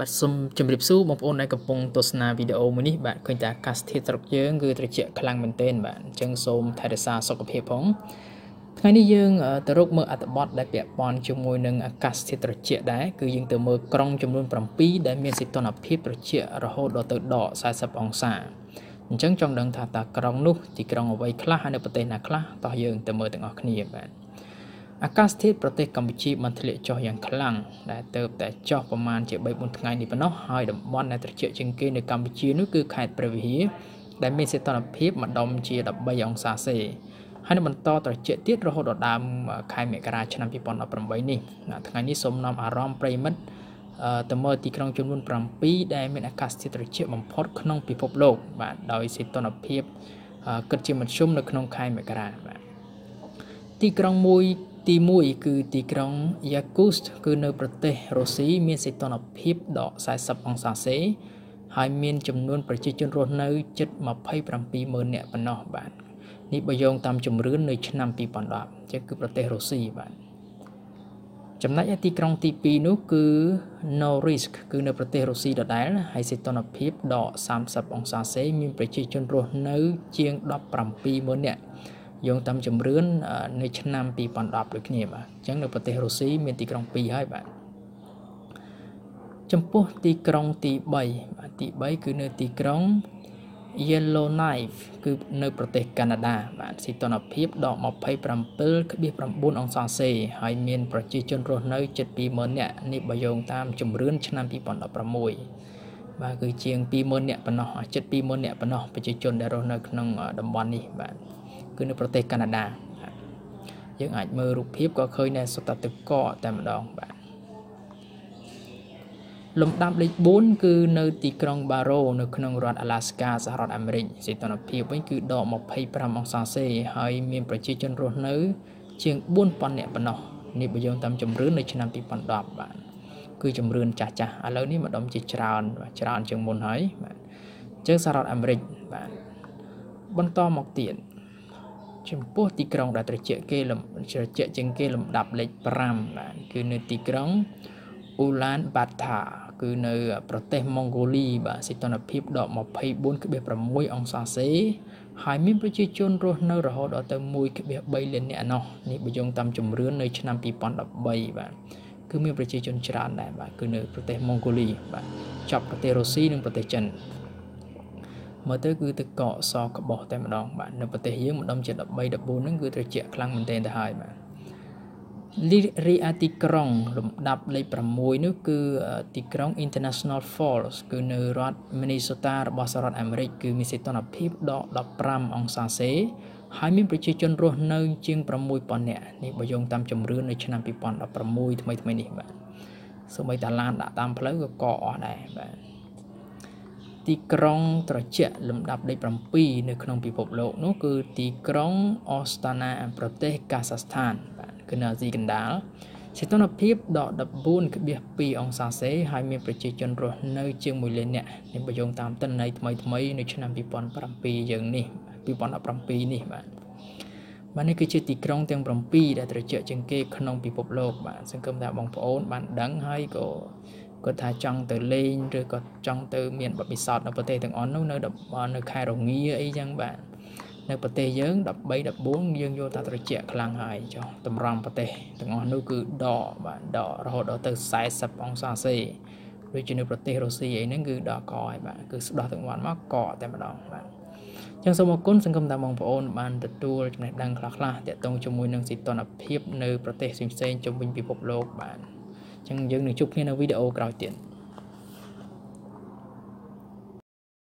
បាទសូមជម្រាបសួរបងប្អូនដែលកំពុងទស្សនាវីដេអូមួយនេះបាទឃើញតែអាកាសធាតុស្រុកយើងគឺត្រជាក់ខ្លាំងមែនទែនបាទអញ្ចឹងសូមថែរក្សាសុខភាពផងថ្ងៃនេះយើងទៅរកមើលអត្ថបទដែលពាក់ព័ន្ធជាមួយនឹងអាកាសធាតុត្រជាក់ដែរគឺយើងទៅមើលក្រុងចំនួន7ដែលមានសីតុណ្ហភាពត្រជាក់រហូតដល់ទៅដក40អង្សាអញ្ចឹងចង់ដឹងថាតើក្រុងនោះទីក្រុងអ្វីខ្លះហើយនៅប្រទេសណាខ្លះតោះយើងទៅមើលទាំងអស់គ្នាបាទ អាកាសធាតុប្រទេសកម្ពុជាបានធ្លាក់ចុះយ៉ាងខ្លាំងដែលទៅតែចុះប្រមាណជា3-4ថ្ងៃនេះប៉ុណ្ណោះហើយតំបន់ដែលត្រជាក់ជាងគេនៅកម្ពុជានោះគឺខេត្តព្រះវិហារដែលមានសីតុណ្ហភាពម្ដុំជា13អង្សាសេហើយនឹងបន្តត្រជាក់ទៀតរហូតដល់ដើមខែមករាឆ្នាំ2018នេះថ្ងៃនេះសូមនាំអារម្មណ៍ប្រិមិត្តទៅមើលទីក្រុងចំនួន7ដែលមានអាកាសធាតុត្រជាក់បំផុតក្នុងពិភពលោកបាទដោយសីតុណ្ហភាពគិតជាមធ្យមនៅក្នុងខែមករាបាទទីក្រុងមួយ ទី1គឺទីក្រុង Yakutsk គឺនៅប្រទេសរុស្ស៊ីមានសីតុណ្ហភាពដក40អង្សាសេ ហើយមានចំនួនប្រជាជនរស់នៅជិត270,000នាក់ប៉ុណ្ណោះបាទនេះបើយោងតាមជំរឿននៅឆ្នាំ2010ជាគឺប្រទេសរុស្ស៊ីបាទចំណែកឯទីក្រុងទី2នោះគឺ Norilsk គឺនៅប្រទេសរុស្ស៊ីដដែលហើយសីតុណ្ហភាពដក30អង្សាសេ មានប្រជាជនរស់នៅជាង17,000នាក់ យោងតាមជំរឿននៅឆ្នាំ2010ដូចគ្នាបាទអញ្ចឹងនៅប្រទេសរុស្ស៊ីមានទីក្រុង2ហើយបាទចំពោះទីក្រុងទី3បាទទី3គឺនៅទីក្រុង Yellowknife គឺនៅប្រទេសកាណាដាបាទសីតុណ្ហភាពដក27.9អង្សាសេហើយមានប្រជាជនរស់នៅជិត20000នាក់នេះបើយោងតាមជំរឿនឆ្នាំ2016បាទគឺជាង20000នាក់ប៉ុណ្ណោះជិត20000នាក់ប៉ុណ្ណោះប្រជាជនដែលរស់នៅក្នុងតំបន់នេះបាទ គឺនៅប្រទេសកាណាដាយើងអាចមើលរូបភាពក៏ឃើញដែរសុទ្ធតែទឹកកកតែម្ដងបាទលំដាប់លេខ4គឺនៅទីក្រុង Barrow នៅក្នុងរដ្ឋ Alaska សហរដ្ឋអាមេរិកសីតុណ្ហភាពវិញគឺដក25អង្សាសេហើយមានប្រជាជនរស់នៅ ជាង4000នាក់ប៉ុណ្ណោះនេះបើយោងតាមជំរឿននៅឆ្នាំ2010បាទគឺជំរឿនចាស់ចាស់ឥឡូវនេះម្ដុំជាច្រើនច្រើនជាងមុនហើយបាទអញ្ចឹងសហរដ្ឋអាមេរិកបាទបន្តមកទៀត ចំពោះទីក្រុងដែលត្រជាក់គេត្រជាក់ជាងគេលំដាប់លេខ5បាទគឺនៅទីក្រុងអ៊ូឡានបាថាគឺនៅប្រទេសម៉ុងហ្គូលីបាទសីតុណ្ហភាពដក24.6អង្សាសេហើយមានប្រជាជនរស់នៅរហូតដល់ទៅ1.3លាននាក់ណោះនេះបើយោងតាមជំរឿននៅឆ្នាំ2013បាទគឺមានប្រជាជនច្រើនដែរបាទគឺនៅប្រទេសម៉ុងហ្គូលីបាទចាប់ប្រទេសរុស្ស៊ីនិងប្រទេសចិន មើលទៅគឺទឹកកកសក្បោះតែម្ដងបាទនៅប្រទេសយើងម្ដុំជា13 14ហ្នឹងគឺត្រជាក់ខ្លាំងមែនទែនទៅហើយបាទរីអាទីក្រុងលំដាប់លេខ6នោះគឺទីក្រុង International Falls គឺនៅរដ្ឋ Minnesota របស់សហរដ្ឋអាមេរិកគឺមានសីតុណ្ហភាពដក15អង្សាសេហើយមានប្រជាជនរស់នៅ ជាង6000នាក់នេះបើយោងតាមជំរឿននៅឆ្នាំ2016ថ្មីថ្មីនេះបាទសូម្បីតាឡានដាក់តាមផ្លូវក៏កកអស់ដែរបាទ ទីក្រុងត្រជាក់លំដាប់លេខ7នៅក្នុងពិភពលោកនោះគឺទីក្រុងអូស្តាណាប្រទេសកាសាស្ថានបាទគឺនៅអាស៊ីកណ្ដាលសីតុណ្ហភាពដក14.2អង្សាសេហើយមានប្រជាជនរស់នៅជាង1លាននាក់នេះបើយោងតាមទិន្នន័យថ្មីថ្មីនៅឆ្នាំ2007យើងនេះ2017នេះបាទបាទនេះគឺជាទីក្រុងទាំង7ដែលត្រជាក់ជាងគេក្នុងពិភពលោកបាទសង្ឃឹមថាបងប្អូនបានដឹងហើយក៏ គាត់ថាចង់ទៅលេងឬក៏ចង់ទៅមានបទពិសោធន៍នៅប្រទេសទាំងអស់នោះនៅនៅខែរងាអីចឹងបាទនៅប្រទេសយើង13 14យើងយកថាត្រជាក់ខ្លាំងហើយចុះតម្រង់ប្រទេសទាំងអស់នោះគឺដកបាទដករហូតដល់ទៅ40អង្សាសេដូចជានៅប្រទេសរុស្ស៊ីអីហ្នឹងគឺដកកហើយបាទគឺស្ដោះទាំងវត្តមកកតែម្ដងបាទចឹងសូមអរគុណសង្គមតាមបងប្អូនបានទទួលចំណេះដឹងខ្លះៗទាក់ទងជាមួយនឹងសីតុណ្ហភាពនៅប្រទេសផ្សេងៗជុំវិញពិភពលោកបាទ ចឹងយើងនឹងជួបគ្នានៅវីដេអូក្រោយទៀត